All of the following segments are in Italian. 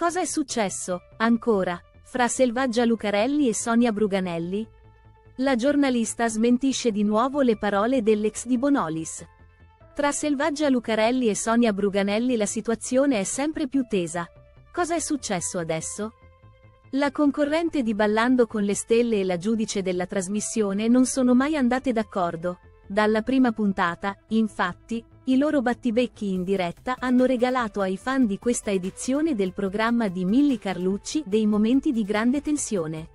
Cosa è successo, ancora, fra Selvaggia Lucarelli e Sonia Bruganelli? La giornalista smentisce di nuovo le parole dell'ex di Bonolis. Tra Selvaggia Lucarelli e Sonia Bruganelli la situazione è sempre più tesa. Cosa è successo adesso? La concorrente di Ballando con le Stelle e la giudice della trasmissione non sono mai andate d'accordo. Dalla prima puntata, infatti, i loro battibecchi in diretta hanno regalato ai fan di questa edizione del programma di Milli Carlucci dei momenti di grande tensione.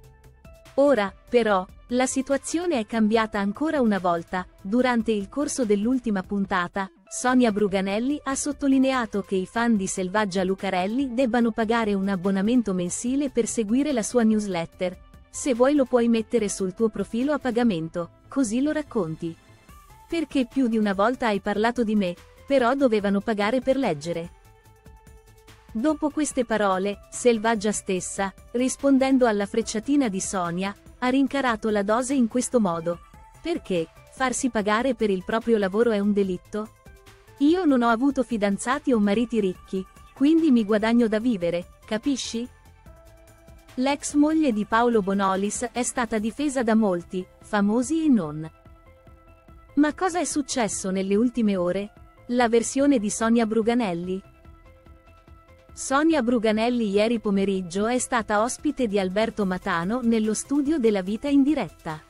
Ora, però, la situazione è cambiata ancora una volta, durante il corso dell'ultima puntata, Sonia Bruganelli ha sottolineato che i fan di Selvaggia Lucarelli debbano pagare un abbonamento mensile per seguire la sua newsletter. Se vuoi lo puoi mettere sul tuo profilo a pagamento, così lo racconti. Perché più di una volta hai parlato di me, però dovevano pagare per leggere. Dopo queste parole, Selvaggia stessa, rispondendo alla frecciatina di Sonia, ha rincarato la dose in questo modo. Perché, farsi pagare per il proprio lavoro è un delitto? Io non ho avuto fidanzati o mariti ricchi, quindi mi guadagno da vivere, capisci? L'ex moglie di Paolo Bonolis è stata difesa da molti, famosi e non. Ma cosa è successo nelle ultime ore? La versione di Sonia Bruganelli? Sonia Bruganelli ieri pomeriggio è stata ospite di Alberto Matano nello studio della vita in diretta.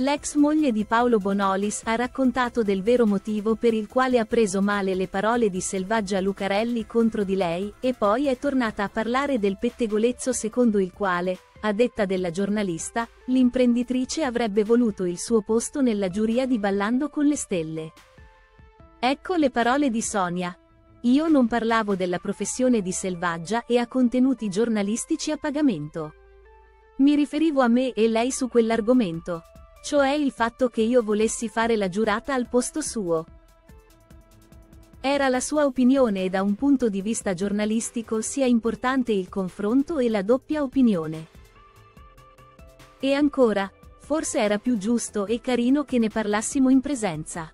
L'ex moglie di Paolo Bonolis ha raccontato del vero motivo per il quale ha preso male le parole di Selvaggia Lucarelli contro di lei, e poi è tornata a parlare del pettegolezzo secondo il quale, a detta della giornalista, l'imprenditrice avrebbe voluto il suo posto nella giuria di Ballando con le Stelle. Ecco le parole di Sonia. Io non parlavo della professione di Selvaggia e a contenuti giornalistici a pagamento. Mi riferivo a me e lei su quell'argomento. Cioè il fatto che io volessi fare la giurata al posto suo. Era la sua opinione e da un punto di vista giornalistico sia importante il confronto e la doppia opinione. E ancora, forse era più giusto e carino che ne parlassimo in presenza.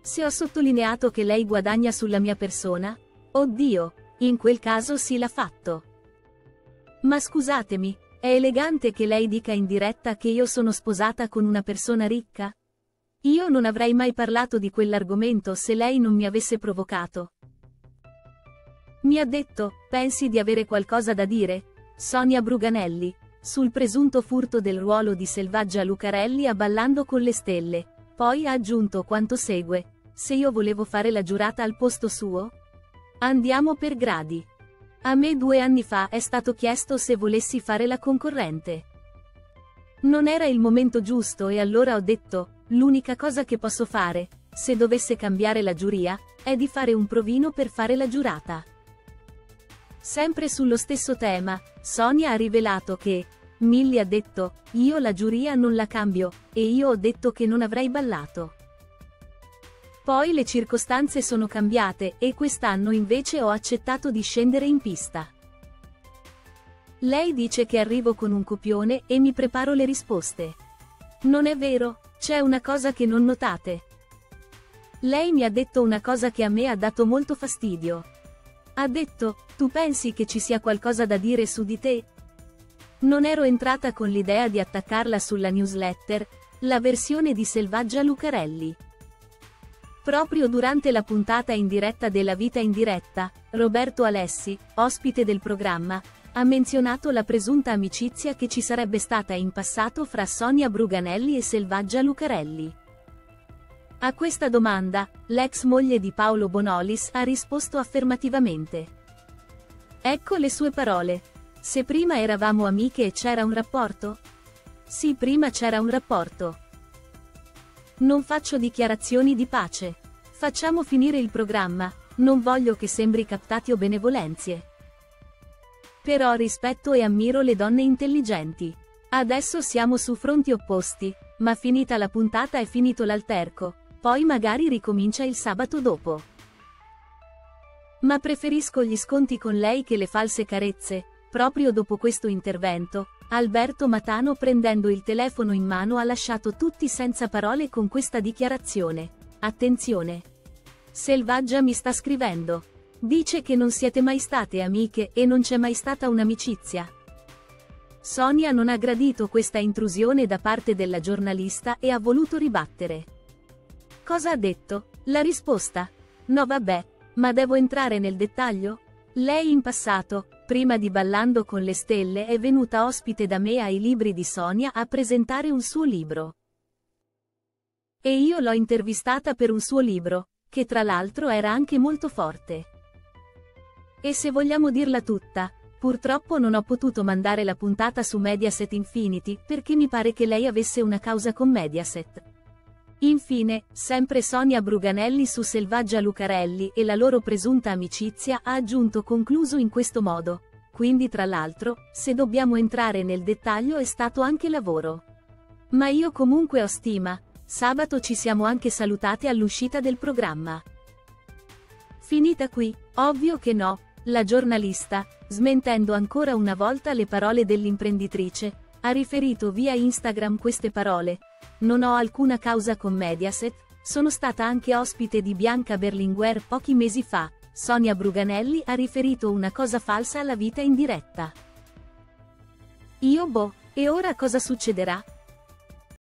Se ho sottolineato che lei guadagna sulla mia persona? Oddio, in quel caso sì l'ha fatto. Ma scusatemi, è elegante che lei dica in diretta che io sono sposata con una persona ricca? Io non avrei mai parlato di quell'argomento se lei non mi avesse provocato. Mi ha detto, pensi di avere qualcosa da dire? Sonia Bruganelli, sul presunto furto del ruolo di Selvaggia Lucarelli a Ballando con le Stelle, poi ha aggiunto quanto segue, se io volevo fare la giurata al posto suo? Andiamo per gradi. A me due anni fa è stato chiesto se volessi fare la concorrente. Non era il momento giusto e allora ho detto, l'unica cosa che posso fare, se dovesse cambiare la giuria, è di fare un provino per fare la giurata. Sempre sullo stesso tema, Sonia ha rivelato che, Millie ha detto, io la giuria non la cambio, e io ho detto che non avrei ballato. Poi le circostanze sono cambiate e quest'anno invece ho accettato di scendere in pista. Lei dice che arrivo con un copione e mi preparo le risposte. Non è vero, c'è una cosa che non notate. Lei mi ha detto una cosa che a me ha dato molto fastidio. Ha detto, tu pensi che ci sia qualcosa da dire su di te? Non ero entrata con l'idea di attaccarla sulla newsletter, la versione di Selvaggia Lucarelli. Proprio durante la puntata in diretta della Vita in diretta, Roberto Alessi, ospite del programma, ha menzionato la presunta amicizia che ci sarebbe stata in passato fra Sonia Bruganelli e Selvaggia Lucarelli. A questa domanda, l'ex moglie di Paolo Bonolis ha risposto affermativamente. Ecco le sue parole. Se prima eravamo amiche e c'era un rapporto? Sì, prima c'era un rapporto. Non faccio dichiarazioni di pace. Facciamo finire il programma, non voglio che sembri captati o benevolenzie. Però rispetto e ammiro le donne intelligenti. Adesso siamo su fronti opposti, ma finita la puntata è finito l'alterco, poi magari ricomincia il sabato dopo. Ma preferisco gli sconti con lei che le false carezze, proprio dopo questo intervento, Alberto Matano prendendo il telefono in mano ha lasciato tutti senza parole con questa dichiarazione. Attenzione! Selvaggia mi sta scrivendo. Dice che non siete mai state amiche e non c'è mai stata un'amicizia. Sonia non ha gradito questa intrusione da parte della giornalista e ha voluto ribattere. Cosa ha detto? La risposta? No vabbè, ma devo entrare nel dettaglio? Lei in passato, prima di Ballando con le stelle è venuta ospite da me ai libri di Sonia a presentare un suo libro. E io l'ho intervistata per un suo libro, che tra l'altro era anche molto forte. E se vogliamo dirla tutta, purtroppo non ho potuto mandare la puntata su Mediaset Infinity perché mi pare che lei avesse una causa con Mediaset. Infine, sempre Sonia Bruganelli su Selvaggia Lucarelli e la loro presunta amicizia ha aggiunto concluso in questo modo. Quindi tra l'altro, se dobbiamo entrare nel dettaglio è stato anche lavoro. Ma io comunque ho stima. Sabato ci siamo anche salutate all'uscita del programma. Finita qui? Ovvio che no. La giornalista, smentendo ancora una volta le parole dell'imprenditrice, ha riferito via Instagram queste parole, non ho alcuna causa con Mediaset, sono stata anche ospite di Bianca Berlinguer pochi mesi fa, Sonia Bruganelli ha riferito una cosa falsa alla vita in diretta. Io boh, e ora cosa succederà?